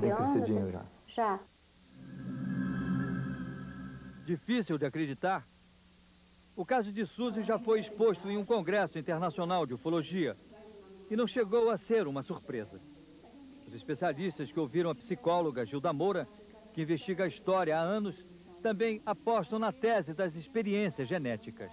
Bem crescidinho já. Já. Difícil de acreditar? O caso de Suzy já foi exposto em um congresso internacional de ufologia e não chegou a ser uma surpresa. Os especialistas que ouviram a psicóloga Gilda Moura, que investiga a história há anos, também apostam na tese das experiências genéticas.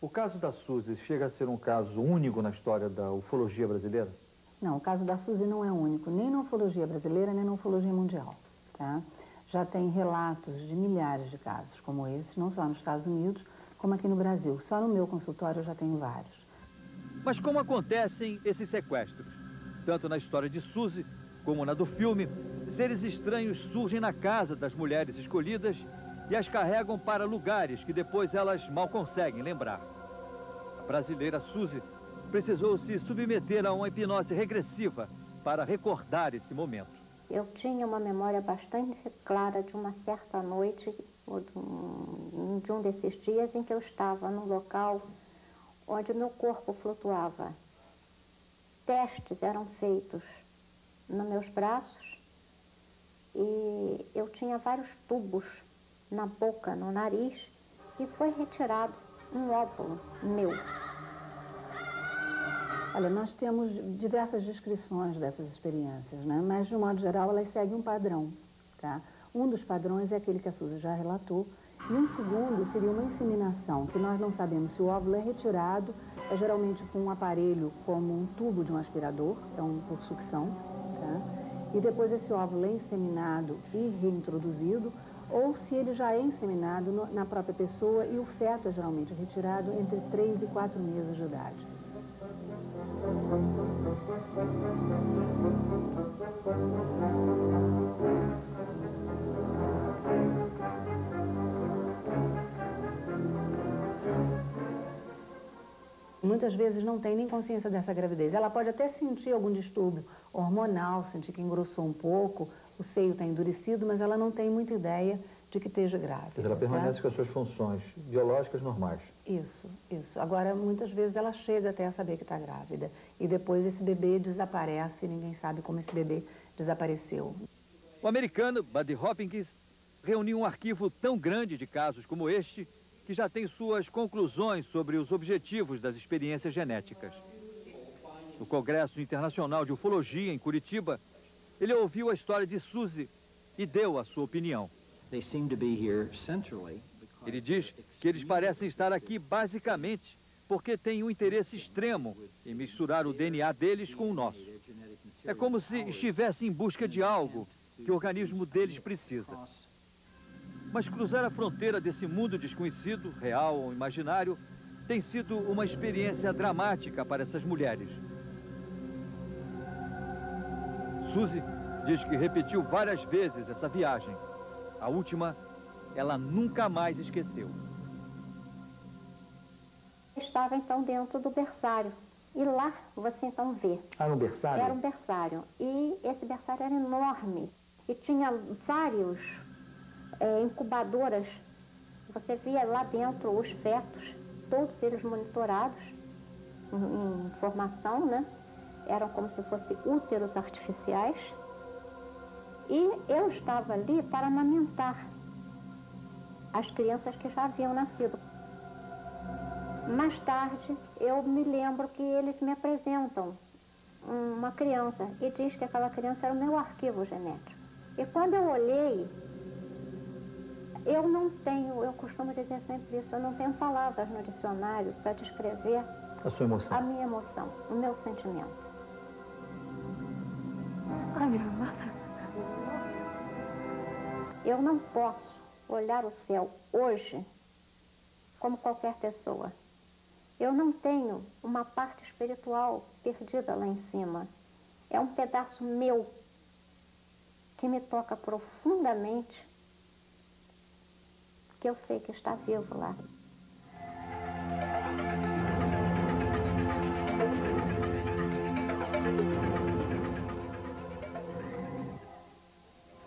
O caso da Suzy chega a ser um caso único na história da ufologia brasileira? Não, o caso da Suzy não é único, nem na ufologia brasileira, nem na ufologia mundial. Tá? Já tem relatos de milhares de casos como esse, não só nos Estados Unidos, como aqui no Brasil. Só no meu consultório eu já tenho vários. Mas como acontecem esses sequestros? Tanto na história de Suzy, como na do filme, seres estranhos surgem na casa das mulheres escolhidas e as carregam para lugares que depois elas mal conseguem lembrar. A brasileira Suzy precisou se submeter a uma hipnose regressiva para recordar esse momento. Eu tinha uma memória bastante clara de uma certa noite, de um desses dias em que eu estava num local onde o meu corpo flutuava. Testes eram feitos nos meus braços e eu tinha vários tubos na boca, no nariz, e foi retirado um óvulo meu. Olha, nós temos diversas descrições dessas experiências, né? mas, de um modo geral, elas seguem um padrão. Tá? Um dos padrões é aquele que a Suzy já relatou, e um segundo seria uma inseminação, que nós não sabemos se o óvulo é retirado, é geralmente com um aparelho como um tubo de um aspirador, é um por sucção, tá? e depois esse óvulo é inseminado e reintroduzido, ou se ele já é inseminado no, na própria pessoa e o feto é geralmente retirado entre 3 e 4 meses de idade. Muitas vezes não tem nem consciência dessa gravidez. Ela pode até sentir algum distúrbio hormonal, sentir que engrossou um pouco, o seio está endurecido, mas ela não tem muita ideia de que esteja grávida. Ela permanece tá? com as suas funções biológicas normais. Isso, isso. Agora, muitas vezes ela chega até a saber que está grávida. E depois esse bebê desaparece e ninguém sabe como esse bebê desapareceu. O americano Buddy Hopkins reuniu um arquivo tão grande de casos como este que já tem suas conclusões sobre os objetivos das experiências genéticas. No Congresso Internacional de Ufologia, em Curitiba, ele ouviu a história de Suzy e deu a sua opinião. Ele diz que eles parecem estar aqui basicamente porque têm um interesse extremo em misturar o DNA deles com o nosso. É como se estivessem em busca de algo que o organismo deles precisa. Mas cruzar a fronteira desse mundo desconhecido, real ou imaginário, tem sido uma experiência dramática para essas mulheres. Suzy diz que repetiu várias vezes essa viagem. A última ela nunca mais esqueceu. Estava então dentro do berçário. E lá você então vê. Ah, no berçário? Era um berçário. E esse berçário era enorme. E tinha vários é, incubadoras. Você via lá dentro os fetos, todos eles monitorados em, em formação, né? Eram como se fossem úteros artificiais. E eu estava ali para amamentar as crianças que já haviam nascido. Mais tarde, eu me lembro que eles me apresentam uma criança e diz que aquela criança era o meu arquivo genético. E quando eu olhei, eu não tenho, eu costumo dizer sempre isso, eu não tenho palavras no dicionário para descrever a sua emoção, a minha emoção, o meu sentimento. Ai, minha irmã. Eu não posso olhar o céu hoje como qualquer pessoa. Eu não tenho uma parte espiritual perdida lá em cima. É um pedaço meu que me toca profundamente, que eu sei que está vivo lá.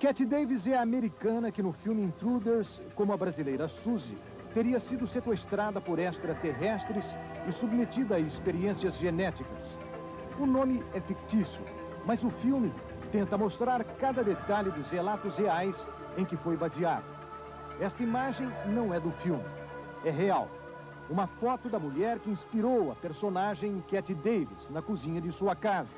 Cat Davis é a americana que no filme Intruders, como a brasileira Suzy, teria sido sequestrada por extraterrestres e submetida a experiências genéticas. O nome é fictício, mas o filme tenta mostrar cada detalhe dos relatos reais em que foi baseado. Esta imagem não é do filme, é real. Uma foto da mulher que inspirou a personagem Cat Davis na cozinha de sua casa,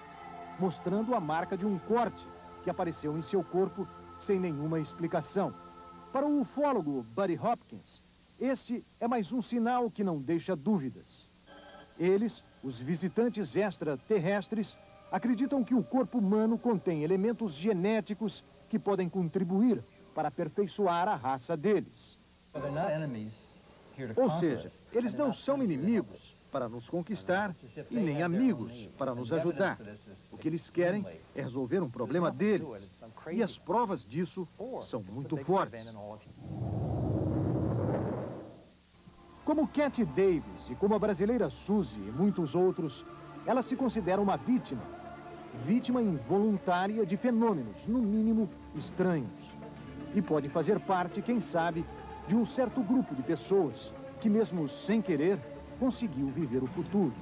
mostrando a marca de um corte que apareceu em seu corpo sem nenhuma explicação. Para o ufólogo Buddy Hopkins, este é mais um sinal que não deixa dúvidas. Eles, os visitantes extraterrestres, acreditam que o corpo humano contém elementos genéticos que podem contribuir para aperfeiçoar a raça deles. Ou seja, eles não são inimigos para nos conquistar e nem amigos para nos ajudar. O que eles querem é resolver um problema deles. E as provas disso são muito fortes. Como Cat Davis e como a brasileira Suzy e muitos outros, ela se considera uma vítima. Vítima involuntária de fenômenos, no mínimo, estranhos. E pode fazer parte, quem sabe, de um certo grupo de pessoas que, mesmo sem querer, conseguiu viver o futuro.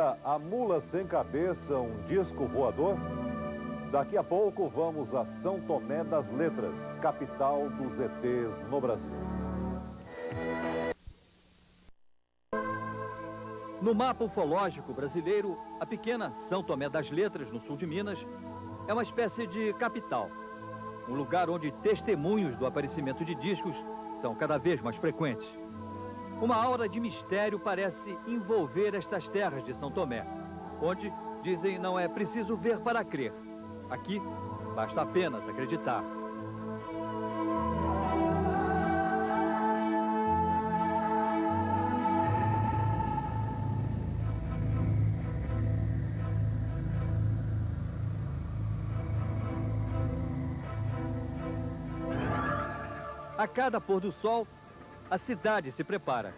Seria a mula sem cabeça um disco voador? Daqui a pouco vamos a São Tomé das Letras, capital dos ETs no Brasil. No mapa ufológico brasileiro, a pequena São Tomé das Letras, no sul de Minas, é uma espécie de capital. Um lugar onde testemunhos do aparecimento de discos são cada vez mais frequentes. Uma aura de mistério parece envolver estas terras de São Tomé, onde, dizem, não é preciso ver para crer. Aqui, basta apenas acreditar. A cada pôr do sol, a cidade se prepara.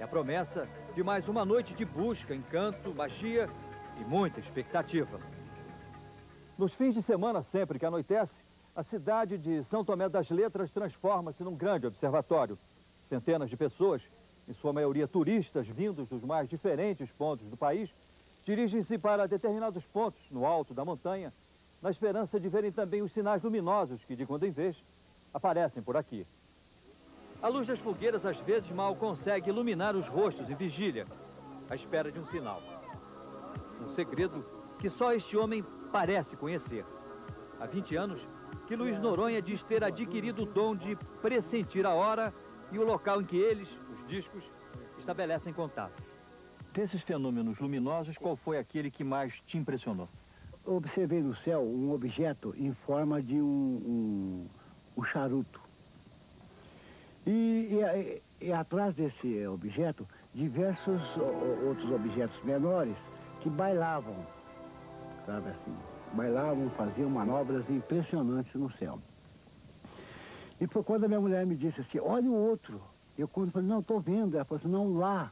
É a promessa de mais uma noite de busca, encanto, magia e muita expectativa. Nos fins de semana, sempre que anoitece, a cidade de São Tomé das Letras transforma-se num grande observatório. Centenas de pessoas, em sua maioria turistas vindos dos mais diferentes pontos do país, dirigem-se para determinados pontos no alto da montanha, na esperança de verem também os sinais luminosos que, de quando em vez, aparecem por aqui. A luz das fogueiras às vezes mal consegue iluminar os rostos em vigília, à espera de um sinal. Um segredo que só este homem parece conhecer. Há 20 anos que Luiz Noronha diz ter adquirido o dom de pressentir a hora e o local em que eles, os discos, estabelecem contato. Desses fenômenos luminosos, qual foi aquele que mais te impressionou? Observei no céu um objeto em forma de um, um, um charuto. E, e, e, atrás desse objeto, diversos outros objetos menores que bailavam, sabe assim, bailavam, faziam manobras impressionantes no céu. E foi quando a minha mulher me disse assim, olha o outro. Eu quando falei, não, estou vendo. Ela falou assim, não, lá.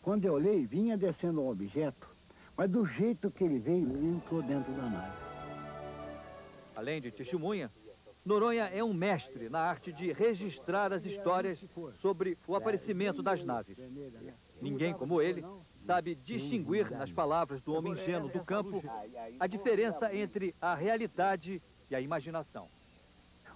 Quando eu olhei, vinha descendo um objeto, mas do jeito que ele veio, ele entrou dentro da nave. Além de testemunha, Noronha é um mestre na arte de registrar as histórias sobre o aparecimento das naves. Ninguém como ele sabe distinguir nas palavras do homem ingênuo do campo a diferença entre a realidade e a imaginação.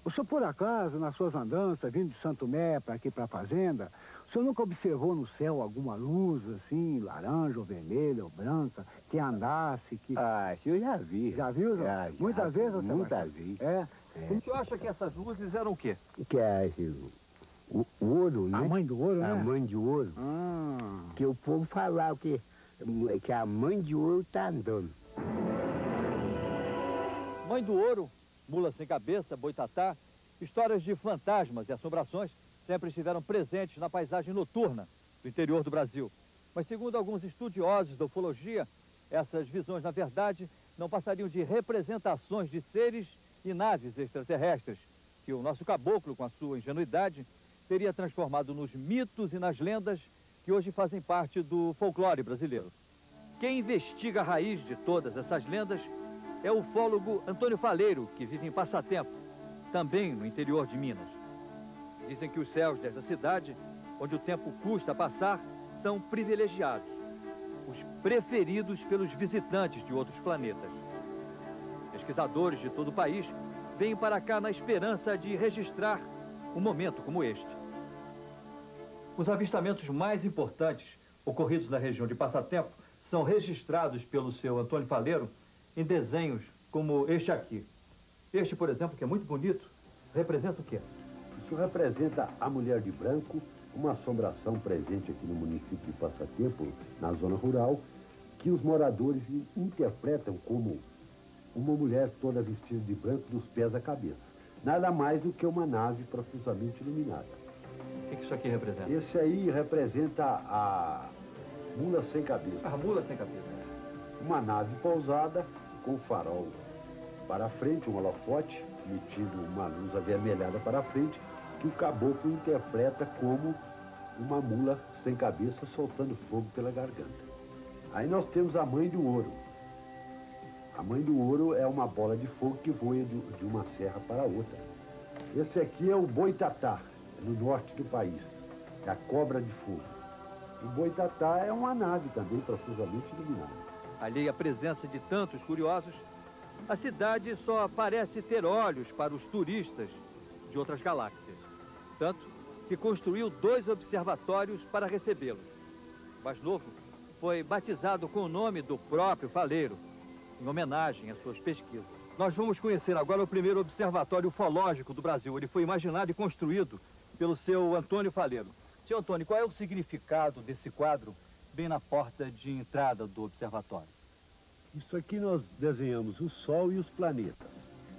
O senhor, por acaso, nas suas andanças, vindo de Santo Mé para aqui para a fazenda, o senhor nunca observou no céu alguma luz, assim, laranja ou vermelha ou branca, que andasse, que... Ah, eu já vi. Já viu? Já, já, Muitas vezes você Muitas vezes. É? É. O senhor acha que essas luzes eram o quê? Que é o, o ouro, né? A mãe do ouro, A né? mãe de ouro. Ah. Que o povo falava que, que a mãe de ouro tá andando. Mãe do ouro, mula sem cabeça, boitatá, histórias de fantasmas e assombrações sempre estiveram presentes na paisagem noturna do interior do Brasil. Mas segundo alguns estudiosos da ufologia, essas visões, na verdade, não passariam de representações de seres e naves extraterrestres, que o nosso caboclo, com a sua ingenuidade, teria transformado nos mitos e nas lendas que hoje fazem parte do folclore brasileiro. Quem investiga a raiz de todas essas lendas é o ufólogo Antônio Faleiro, que vive em Passatempo, também no interior de Minas. Dizem que os céus dessa cidade, onde o tempo custa passar, são privilegiados, os preferidos pelos visitantes de outros planetas. Pesquisadores de todo o país vêm para cá na esperança de registrar um momento como este. Os avistamentos mais importantes ocorridos na região de Passatempo são registrados pelo seu Antônio Faleiro em desenhos como este aqui. Este, por exemplo, que é muito bonito, representa o quê? Isso representa a mulher de branco, uma assombração presente aqui no município de Passatempo, na zona rural, que os moradores interpretam como uma mulher toda vestida de branco dos pés à cabeça. Nada mais do que uma nave profusamente iluminada. O que isso aqui representa? Esse aí representa a mula sem cabeça. A mula sem cabeça. Uma nave pousada com farol para frente, um holofote, emitindo uma luz avermelhada para frente, que o caboclo interpreta como uma mula sem cabeça soltando fogo pela garganta. Aí nós temos a mãe do ouro. A mãe do ouro é uma bola de fogo que voa de uma serra para outra. Esse aqui é o boitatá, no norte do país. É a cobra de fogo. O boitatá é uma nave também profusamente iluminada. Ali a presença de tantos curiosos, a cidade só parece ter olhos para os turistas de outras galáxias. Tanto que construiu dois observatórios para recebê-los. O mais novo foi batizado com o nome do próprio faleiro, em homenagem às suas pesquisas. Nós vamos conhecer agora o primeiro observatório ufológico do Brasil. Ele foi imaginado e construído pelo seu Antônio Faleiro. Seu Antônio, qual é o significado desse quadro bem na porta de entrada do observatório? Isso aqui nós desenhamos o Sol e os planetas.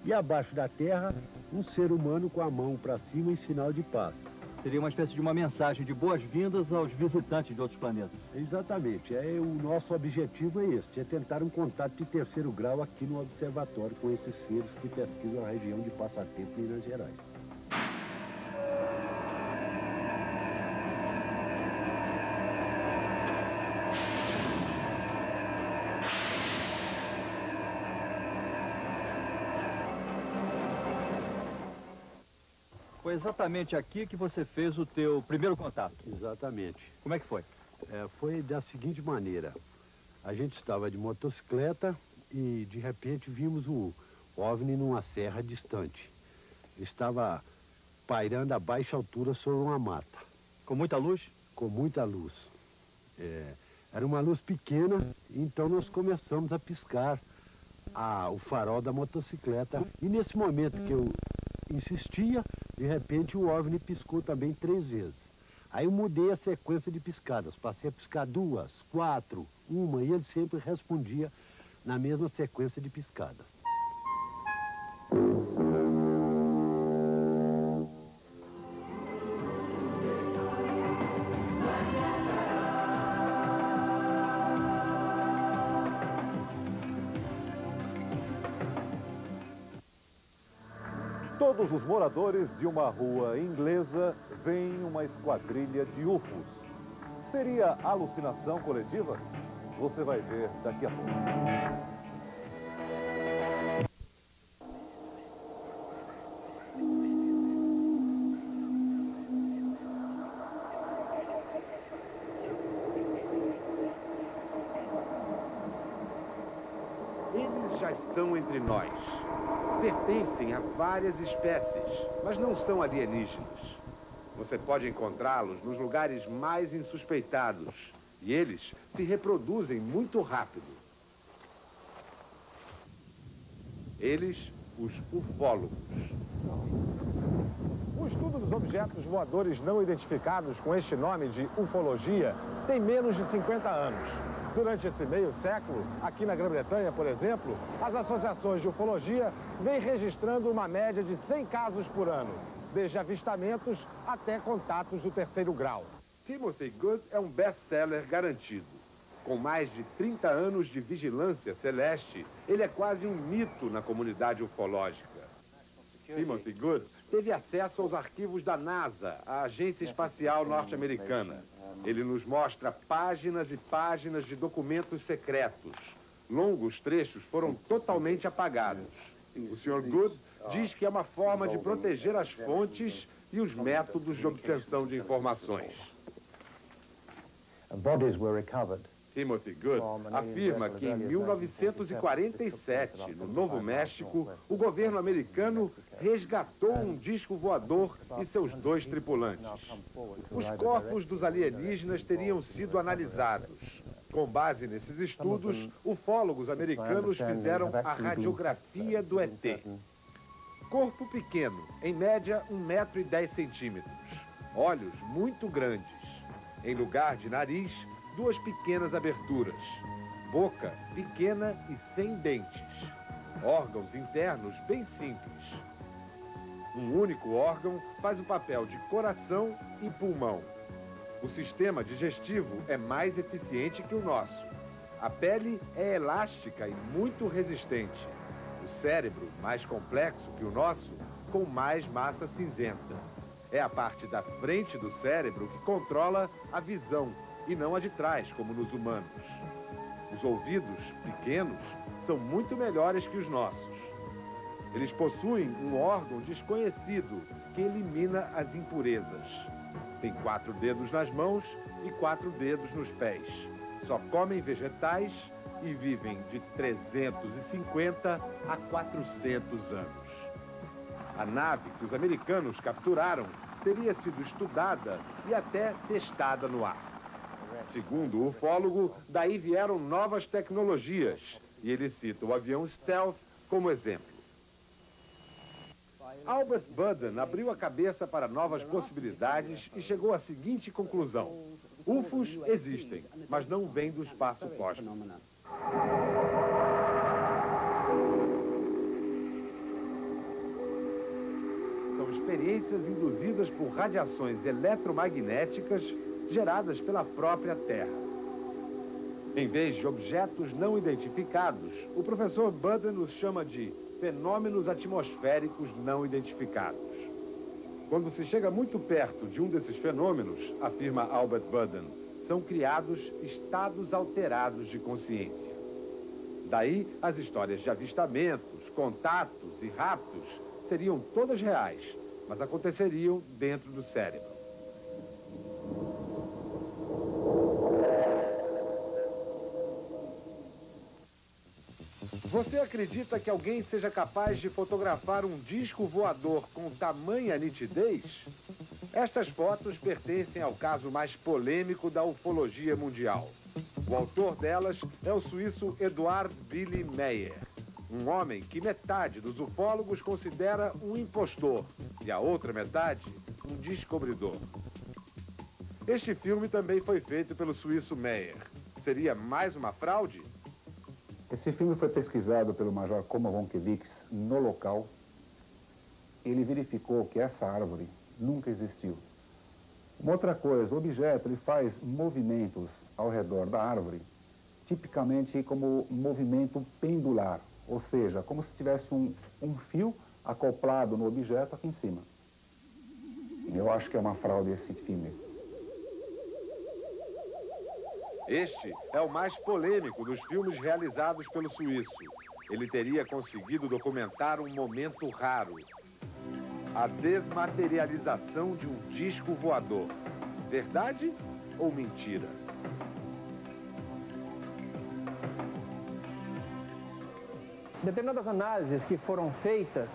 E abaixo da Terra, um ser humano com a mão para cima em sinal de paz. Seria uma espécie de uma mensagem de boas-vindas aos visitantes de outros planetas. Exatamente. É, o nosso objetivo é este, é tentar um contato de terceiro grau aqui no observatório com esses seres que pesquisam a região de Passatempo, Minas Gerais. Exatamente aqui que você fez o teu primeiro contato? Exatamente. Como é que foi? É, foi da seguinte maneira. A gente estava de motocicleta e, de repente, vimos o OVNI numa serra distante. Estava pairando a baixa altura sobre uma mata. Com muita luz? Com muita luz. É, era uma luz pequena, então nós começamos a piscar a, o farol da motocicleta. E nesse momento que eu insistia, de repente o OVNI piscou também três vezes. Aí eu mudei a sequência de piscadas, passei a piscar duas, quatro, uma, e ele sempre respondia na mesma sequência de piscadas. Os moradores de uma rua inglesa veem uma esquadrilha de UFOs. Seria alucinação coletiva? Você vai ver daqui a pouco. Eles já estão entre nós pertencem a várias espécies, mas não são alienígenas. Você pode encontrá-los nos lugares mais insuspeitados e eles se reproduzem muito rápido. Eles, os ufólogos. O estudo dos objetos voadores não identificados com este nome de ufologia tem menos de 50 anos. Durante esse meio século, aqui na Grã-Bretanha, por exemplo, as associações de ufologia vêm registrando uma média de 100 casos por ano, desde avistamentos até contatos do terceiro grau. Timothy Good é um best-seller garantido. Com mais de 30 anos de vigilância celeste, ele é quase um mito na comunidade ufológica. Timothy Good teve acesso aos arquivos da NASA, a agência espacial norte-americana. Ele nos mostra páginas e páginas de documentos secretos. Longos trechos foram totalmente apagados. O Sr. Good diz que é uma forma de proteger as fontes e os métodos de obtenção de informações. Bodies were recovered Timothy Good afirma que em 1947, no Novo México, o governo americano resgatou um disco voador e seus dois tripulantes. Os corpos dos alienígenas teriam sido analisados. Com base nesses estudos, ufólogos americanos fizeram a radiografia do ET. Corpo pequeno, em média 1,10m. Olhos muito grandes. Em lugar de nariz, duas pequenas aberturas. Boca pequena e sem dentes. Órgãos internos bem simples. Um único órgão faz o papel de coração e pulmão. O sistema digestivo é mais eficiente que o nosso. A pele é elástica e muito resistente. O cérebro, mais complexo que o nosso, com mais massa cinzenta. É a parte da frente do cérebro que controla a visão e não a de trás, como nos humanos. Os ouvidos, pequenos, são muito melhores que os nossos. Eles possuem um órgão desconhecido que elimina as impurezas. Tem quatro dedos nas mãos e quatro dedos nos pés. Só comem vegetais e vivem de 350 a 400 anos. A nave que os americanos capturaram teria sido estudada e até testada no ar. Segundo o ufólogo, daí vieram novas tecnologias, e ele cita o avião Stealth como exemplo. Albert Budden abriu a cabeça para novas possibilidades e chegou à seguinte conclusão. UFOs existem, mas não vêm do espaço cósmico. São experiências induzidas por radiações eletromagnéticas geradas pela própria Terra. Em vez de objetos não identificados, o professor Budden os chama de fenômenos atmosféricos não identificados. Quando se chega muito perto de um desses fenômenos, afirma Albert Budden, são criados estados alterados de consciência. Daí, as histórias de avistamentos, contatos e raptos seriam todas reais, mas aconteceriam dentro do cérebro. Você acredita que alguém seja capaz de fotografar um disco voador com tamanha nitidez? Estas fotos pertencem ao caso mais polêmico da ufologia mundial. O autor delas é o suíço Eduard Willy Meyer, um homem que metade dos ufólogos considera um impostor e a outra metade um descobridor. Este filme também foi feito pelo suíço Meyer. Seria mais uma fraude? Esse filme foi pesquisado pelo Major Koma Wonkewicz no local. Ele verificou que essa árvore nunca existiu. Uma outra coisa, o objeto ele faz movimentos ao redor da árvore, tipicamente como movimento pendular, ou seja, como se tivesse um, um fio acoplado no objeto aqui em cima. Eu acho que é uma fraude esse filme. Este é o mais polêmico dos filmes realizados pelo suíço. Ele teria conseguido documentar um momento raro. A desmaterialização de um disco voador. Verdade ou mentira? Determinadas análises que foram feitas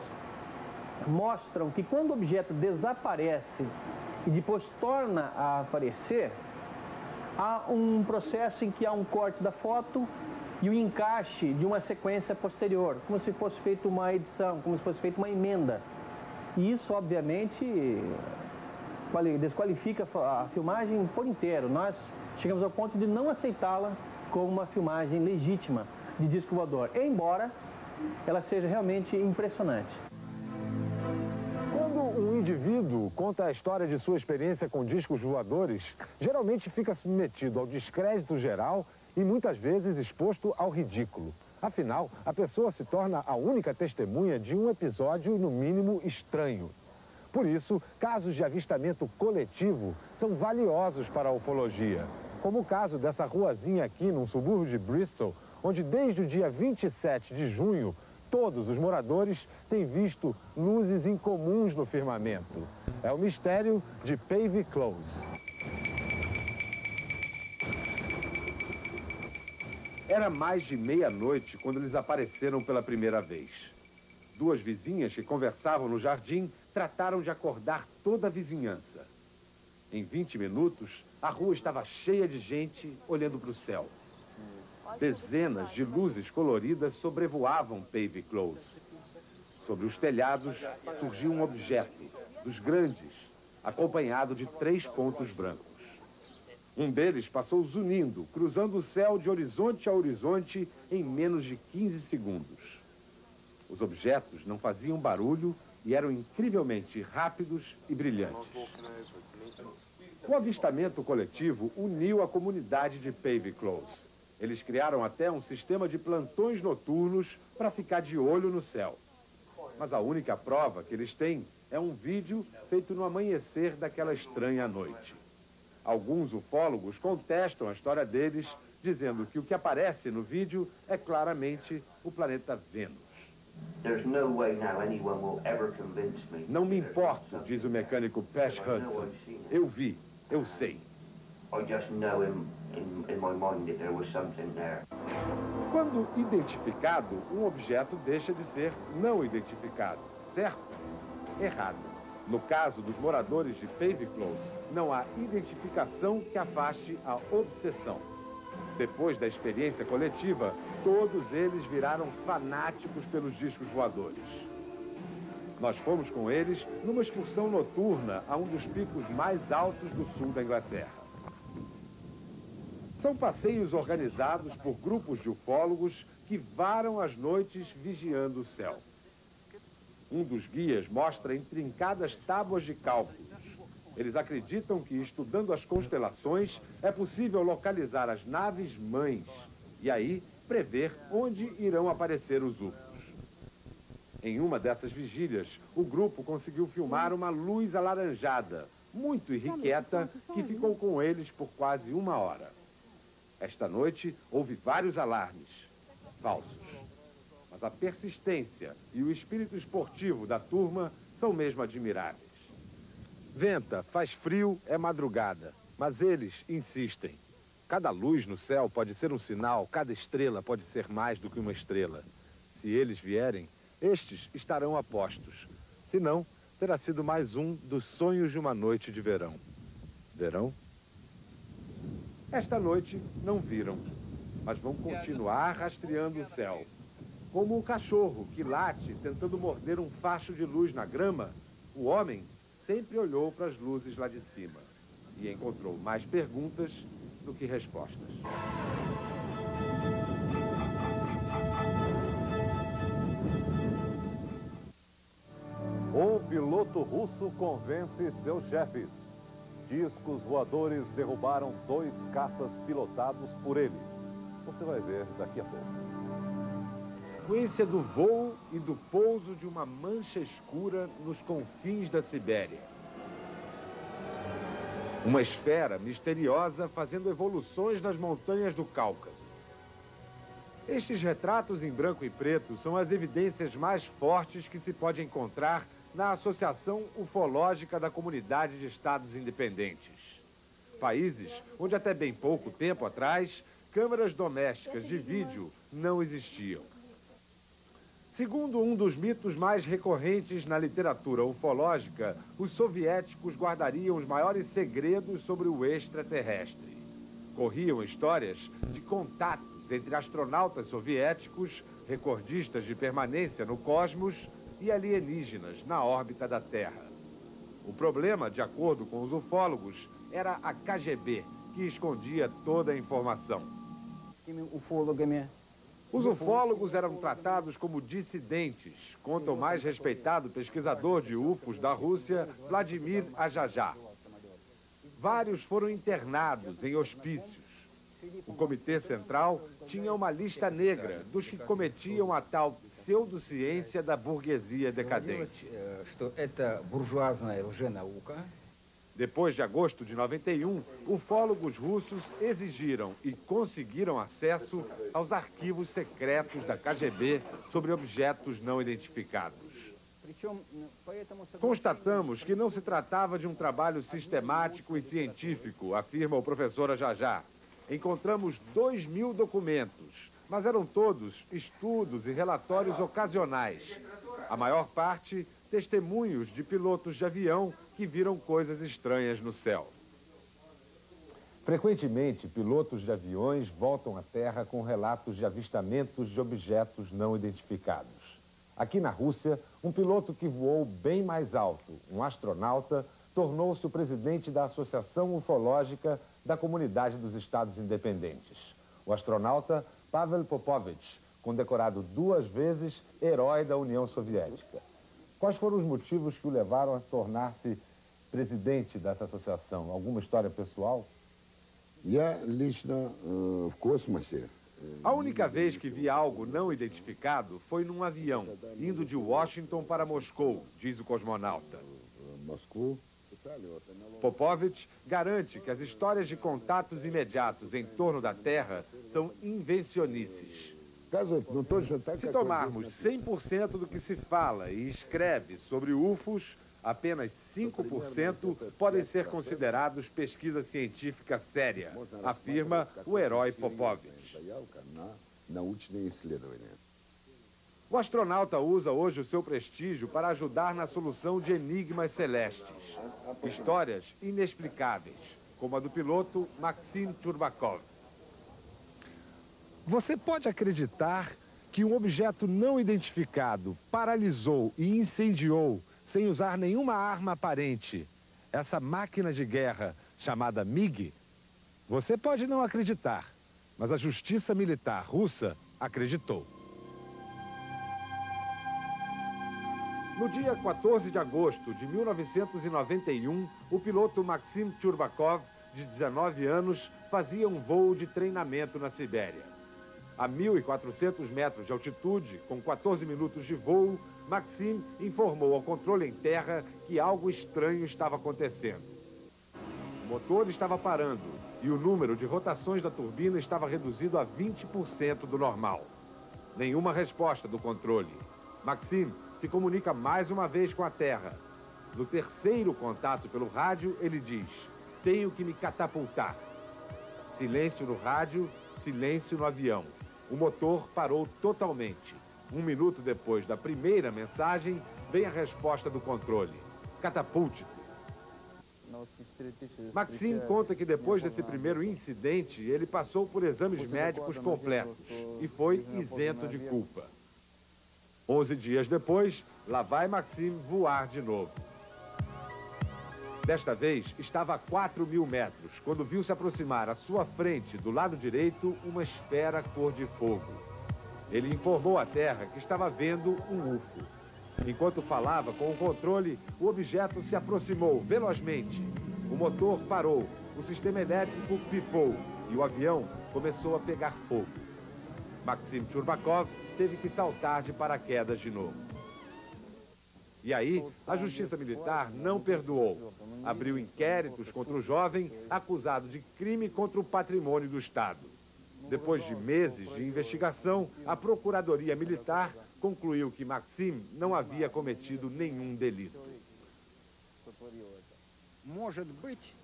mostram que quando o objeto desaparece e depois torna a aparecer, há um processo em que há um corte da foto e o encaixe de uma sequência posterior, como se fosse feita uma edição, como se fosse feita uma emenda. E isso, obviamente, desqualifica a filmagem por inteiro. Nós chegamos ao ponto de não aceitá-la como uma filmagem legítima de disco voador, embora ela seja realmente impressionante. Indivíduo conta a história de sua experiência com discos voadores, geralmente fica submetido ao descrédito geral e muitas vezes exposto ao ridículo. Afinal, a pessoa se torna a única testemunha de um episódio, no mínimo, estranho. Por isso, casos de avistamento coletivo são valiosos para a ufologia. Como o caso dessa ruazinha aqui, num subúrbio de Bristol, onde desde o dia 27 de junho todos os moradores têm visto luzes incomuns no firmamento. É o mistério de Pave Close. Era mais de meia-noite quando eles apareceram pela primeira vez. Duas vizinhas que conversavam no jardim trataram de acordar toda a vizinhança. Em 20 minutos, a rua estava cheia de gente olhando para o céu. Dezenas de luzes coloridas sobrevoavam Pave Close. Sobre os telhados surgiu um objeto, dos grandes, acompanhado de três pontos brancos. Um deles passou zunindo, cruzando o céu de horizonte a horizonte em menos de 15 segundos. Os objetos não faziam barulho e eram incrivelmente rápidos e brilhantes. O avistamento coletivo uniu a comunidade de Pave Close. Eles criaram até um sistema de plantões noturnos para ficar de olho no céu. Mas a única prova que eles têm é um vídeo feito no amanhecer daquela estranha noite. Alguns ufólogos contestam a história deles, dizendo que o que aparece no vídeo é claramente o planeta Vênus. Não me importo, diz o mecânico Pesh Hudson. Eu vi, eu sei. I just know in, in, in my mind that there was something there. Quando identificado, um objeto deixa de ser não identificado, certo? Errado. No caso dos moradores de Pave Close, não há identificação que afaste a obsessão. Depois da experiência coletiva, todos eles viraram fanáticos pelos discos voadores. Nós fomos com eles numa excursão noturna a um dos picos mais altos do sul da Inglaterra. São passeios organizados por grupos de ufólogos que varam as noites vigiando o céu. Um dos guias mostra intrincadas tábuas de cálculos. Eles acreditam que, estudando as constelações, é possível localizar as naves mães e aí prever onde irão aparecer os UFOs. Em uma dessas vigílias, o grupo conseguiu filmar uma luz alaranjada, muito irrequieta, que ficou com eles por quase uma hora. Esta noite houve vários alarmes, falsos. Mas a persistência e o espírito esportivo da turma são mesmo admiráveis. Venta, faz frio, é madrugada, mas eles insistem. Cada luz no céu pode ser um sinal, cada estrela pode ser mais do que uma estrela. Se eles vierem, estes estarão a postos. Se não, terá sido mais um dos sonhos de uma noite de verão. Verão esta noite não viram, mas vão continuar rastreando o céu. Como o cachorro que late tentando morder um facho de luz na grama, o homem sempre olhou para as luzes lá de cima e encontrou mais perguntas do que respostas. O piloto russo convence seus chefes. Discos voadores derrubaram dois caças pilotados por ele. Você vai ver daqui a pouco. Sequência do voo e do pouso de uma mancha escura nos confins da Sibéria. Uma esfera misteriosa fazendo evoluções nas montanhas do Cáucaso. Estes retratos em branco e preto são as evidências mais fortes que se pode encontrar na Associação Ufológica da Comunidade de Estados Independentes. Países onde até bem pouco tempo atrás, câmeras domésticas de vídeo não existiam. Segundo um dos mitos mais recorrentes na literatura ufológica, os soviéticos guardariam os maiores segredos sobre o extraterrestre. Corriam histórias de contatos entre astronautas soviéticos, recordistas de permanência no cosmos, e alienígenas na órbita da Terra. O problema, de acordo com os ufólogos, era a KGB, que escondia toda a informação. Os ufólogos eram tratados como dissidentes, conta o mais respeitado pesquisador de UFOs da Rússia, Vladimir Ajajá. Vários foram internados em hospícios. O Comitê Central tinha uma lista negra dos que cometiam a tal pseudociência da burguesia decadente. Depois de agosto de 91, ufólogos russos exigiram e conseguiram acesso aos arquivos secretos da KGB sobre objetos não identificados. Constatamos que não se tratava de um trabalho sistemático e científico, afirma o professor Ajajá. Encontramos dois mil documentos, mas eram todos estudos e relatórios ocasionais. A maior parte, testemunhos de pilotos de avião que viram coisas estranhas no céu. Frequentemente, pilotos de aviões voltam à Terra com relatos de avistamentos de objetos não identificados. Aqui na Rússia, um piloto que voou bem mais alto, um astronauta, tornou-se o presidente da Associação Ufológica da Comunidade dos Estados Independentes. O astronauta Pavel Popovich, condecorado duas vezes herói da União Soviética. Quais foram os motivos que o levaram a tornar-se presidente dessa associação? Alguma história pessoal? A única vez que vi algo não identificado foi num avião, indo de Washington para Moscou, diz o cosmonauta. Moscou? Popovich garante que as histórias de contatos imediatos em torno da Terra são invencionices. Se tomarmos 100% do que se fala e escreve sobre UFOs, apenas 5% podem ser considerados pesquisa científica séria, afirma o herói Popovich. O astronauta usa hoje o seu prestígio para ajudar na solução de enigmas celestes. Histórias inexplicáveis, como a do piloto Maxim Turbakov. Você pode acreditar que um objeto não identificado paralisou e incendiou, sem usar nenhuma arma aparente, essa máquina de guerra chamada MiG? Você pode não acreditar, mas a justiça militar russa acreditou. No dia 14 de agosto de 1991, o piloto Maxim Turbakov, de 19 anos, fazia um voo de treinamento na Sibéria. A 1.400 metros de altitude, com 14 minutos de voo, Maxim informou ao controle em terra que algo estranho estava acontecendo. O motor estava parando e o número de rotações da turbina estava reduzido a 20% do normal. Nenhuma resposta do controle. Maxime se comunica mais uma vez com a Terra. No terceiro contato pelo rádio, ele diz: Tenho que me catapultar. Silêncio no rádio, silêncio no avião. O motor parou totalmente. Um minuto depois da primeira mensagem, vem a resposta do controle: Catapulte-se. Maxim conta que depois desse primeiro incidente, ele passou por exames médicos completos e foi isento de culpa. Onze dias depois, lá vai Maxim voar de novo. Desta vez, estava a 4 mil metros, quando viu se aproximar à sua frente, do lado direito, uma esfera cor de fogo. Ele informou à Terra que estava vendo um UFO. Enquanto falava com o controle, o objeto se aproximou velozmente. O motor parou, o sistema elétrico pifou e o avião começou a pegar fogo. Maxim Turbakov teve que saltar de paraquedas de novo. E aí, a Justiça Militar não perdoou. Abriu inquéritos contra o jovem acusado de crime contra o patrimônio do Estado. Depois de meses de investigação, a Procuradoria Militar concluiu que Maxim não havia cometido nenhum delito.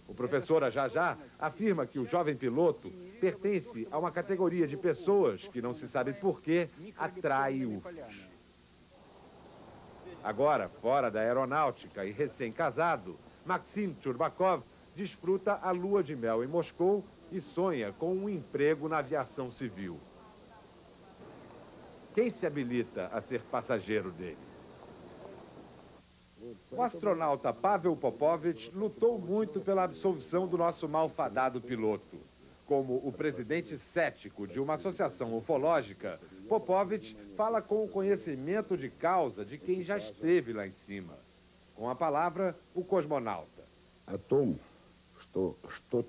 O professor Ajajá afirma que o jovem piloto pertence a uma categoria de pessoas que não se sabe porquê atrai UFOs. Agora, fora da aeronáutica e recém-casado, Maxim Turbakov desfruta a lua de mel em Moscou e sonha com um emprego na aviação civil. Quem se habilita a ser passageiro dele? O astronauta Pavel Popovich lutou muito pela absolvição do nosso malfadado piloto. Como o presidente cético de uma associação ufológica, Popovich fala com o conhecimento de causa de quem já esteve lá em cima. Com a palavra, o cosmonauta. Atom, estou, estou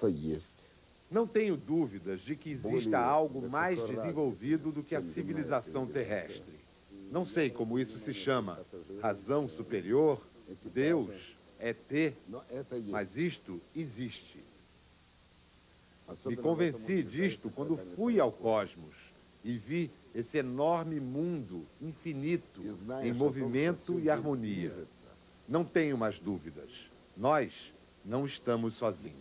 não tenho dúvidas de que exista algo mais desenvolvido do que a civilização terrestre. Não sei como isso se chama. Razão superior? Deus? ET, mas isto existe. Me convenci disto quando fui ao cosmos e vi esse enorme mundo infinito em movimento e harmonia. Não tenho mais dúvidas. Nós não estamos sozinhos.